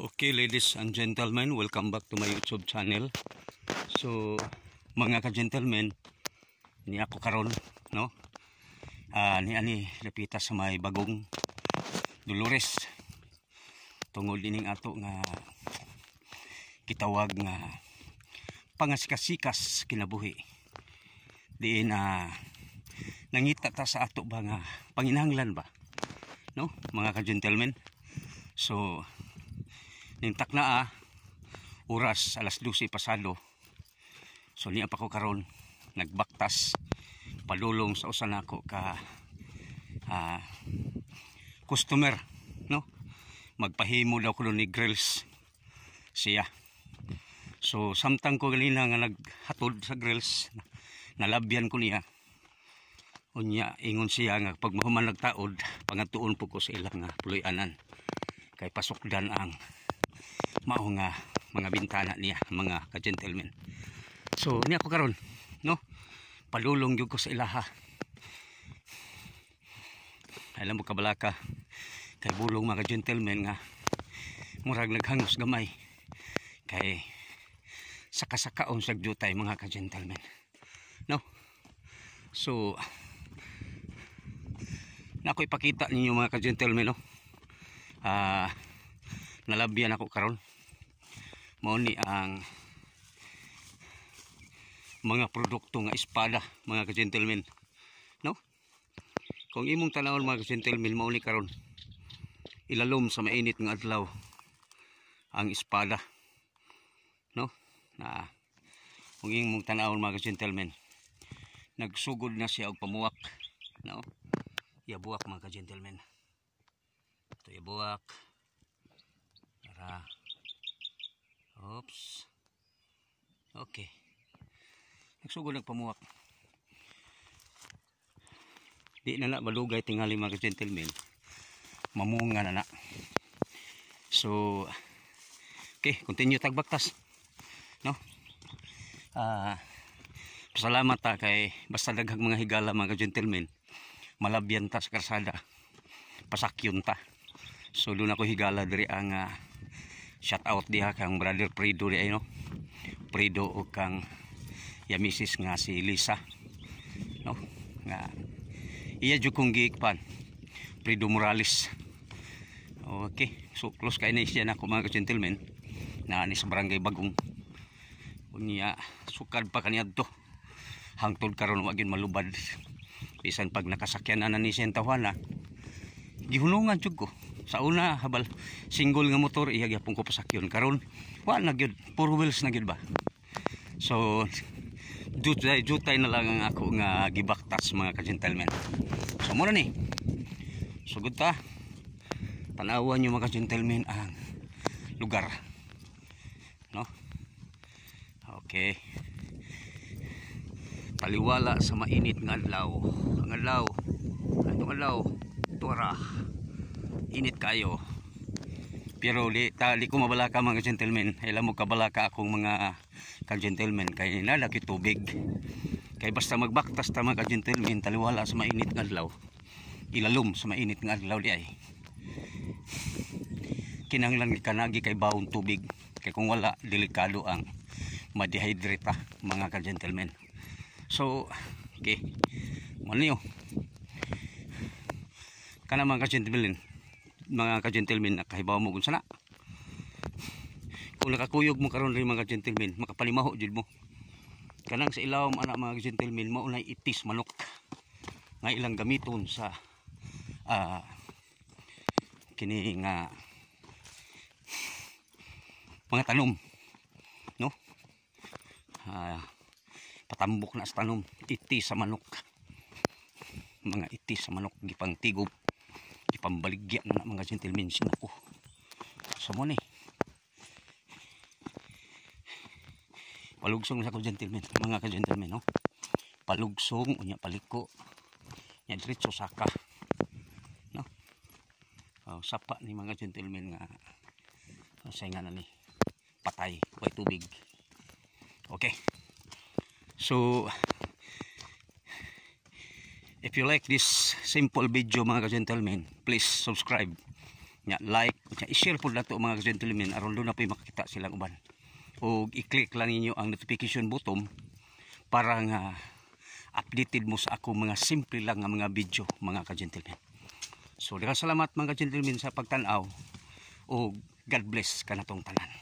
Okay ladies and gentlemen, welcome back to my YouTube channel. So mga ka-gentlemen, ni ako karon, no? Ah ni ani lapita sa may bagong Dolores. Tungod dining ato nga kitawag nga pangasikasikas kinabuhi. Diin na nangita ta sa ato ba nga panginahanglan ba? No? Mga ka-gentlemen. So nintak na ah, oras alas 12 pasado. So niya pa ko karon. Nagbaktas. Padulong sa usa nako ka ah, customer no? Magpahimo daw ko ni grills siya. So samtang ko ganina nga naghatod sa grills nalabyan ko niya. Unya ingon siya nga pag mahuman nagtaod pangatuon po ko sa ilang nga puloy-anan. Kay pasokdan ang mao nga mga bintana niya mga ka-gentlemen. So niya ko karon no? Palulong gyud ko sa ilaha alam mo kabalaka kay bulong mga gentlemen nga. Murag naghangos gamay. Kay saka-sakaon sa jutay mga ka-gentlemen. No? So na ako ipakita ninyo mga ka-gentlemen no? Ah uh, nalabyan ako karon. Mao ni ang mga produkto nga espada mga ka-gentlemen no? Kung imong tanawon mga ka-gentlemen mao ni karon. Ilalom sa mainit nga adlaw ang espada. No? Na kung imong tanawon mga ka-gentlemen nagsugod na siya og pamuwak. No? Yabuak mga ka-gentlemen ito yabuak para oops. Okay. Nagsugod nagpamuwak. Di na na malugay tingali mga gentlemen. Mamunga na na. So okay continue tagbaktas no? Ah uh, pasalamat ta kay basta daghang mga higala mga gentlemen. Malabyan ta sa karsada. Pasakyon ta. So doon ako higala diri ang uh, shout out diha kang brother Prido di no? Prido o kang yamisis nga si Lisa no? Nga iya jud kong giikpan Prido Morales. Okay so close kay na siya na ko mga gentlemen na ni sa barangay Bagong. Unya sukad pa kaniadto hangtod karon wa malubad. Bisan pag nakasakyan na ni siyang tawana gihunungan jud ko sa una habal single nga motor iya gyapon ko pasakyon. Karon wa na gyud four wheels na gyud ba? So jutay jutay na lang ang ako nga gibaktas mga ka-gentlemen. So muna ni. Sugod ta. Tanawan nyo mga ka-gentlemen ang lugar. No? Okay. Taliwala sa mainit nga adlaw. Ang adlaw atong adlaw? Tuara init kayo. Pero di, ta, di ko mabalaka mga gentlemen. Alam mo kabalaka akong mga ka-gentlemen. Kay nalaki tubig. Kay basta magbaktas ta mga ka-gentlemen taliwala sa mainit nga adlaw. Ilalom sa mainit nga adlaw di ay. Kinanglan kanagi kay bawon tubig. Kay kung wala delikado ang ma-dehydrate mga ka-gentlemen. So okay. Mo niyo kana mga ka-gentlemen mga ka-gentlemen nakahibaw mo kung sana kung nakakuyog mo karon rin mga gentlemen makapalimaho jud mo. Kanang sa ilawom anak mga gentlemen mao na itis manok. Nga ilang gamiton sa uh, kini nga mga tanom no? Uh, patambok na sa tanom itis sa manok. Mga itis sa manok gipang tigob ipambaligya na mga gentlemen sin ako sa mo ni palugsong sa ko gentlemen mga ka gentlemen no palugsong unya paliko. Nya diretso saka no? Oh, sapa ni mga gentlemen nga say nga na ni patay way tubig. Okay. So If you like this simple video mga ka-gentlemen, please subscribe. Nya like nya i-share pud nato mga gentlemen aron do na pay makakita silang uban. O i-click lang ninyo ang notification button para nga updated mo sa ako mga simple lang nga mga video mga ka-gentlemen. So daghang salamat mga ka-gentlemen sa pagtan-aw. O God bless kanatong tanan